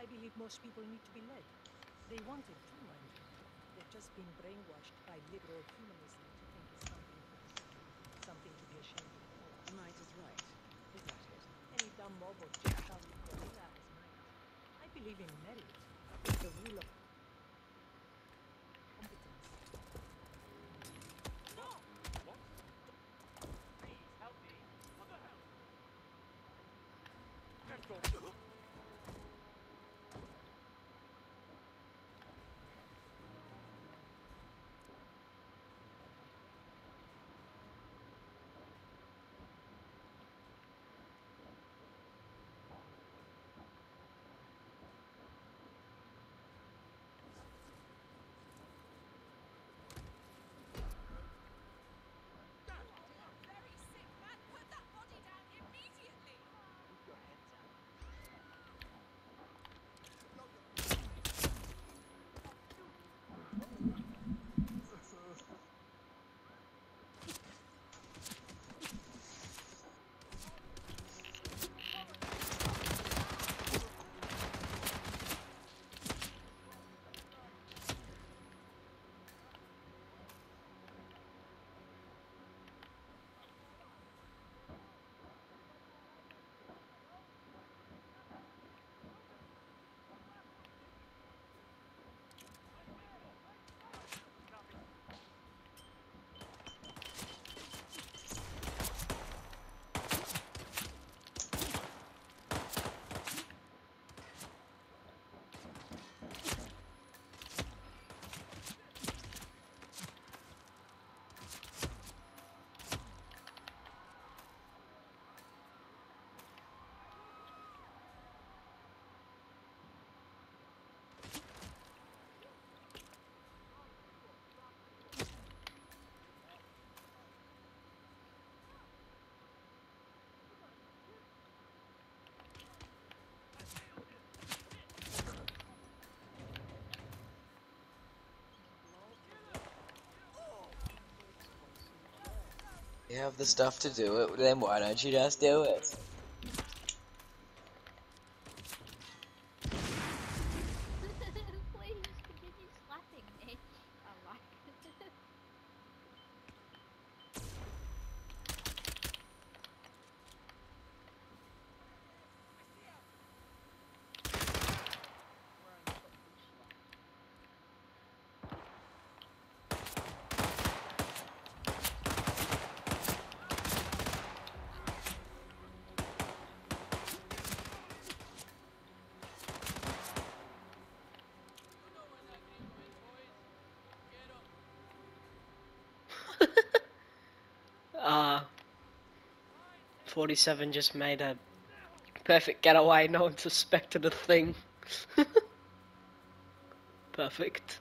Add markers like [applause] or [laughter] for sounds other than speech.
I believe most people need to be led. They want it too, mind you. They've just been brainwashed by liberal humanism to think it's something, something to be ashamed of. Might is right. Is that it? Any dumb mob or child guerrilla is mine. I believe in merit, the rule of competence. Please help me. What the hell? Very You have the stuff to do it, then why don't you just do it? Please continue slapping me. I like it. Uh, 47 just made a perfect getaway. No one suspected a thing. [laughs] Perfect.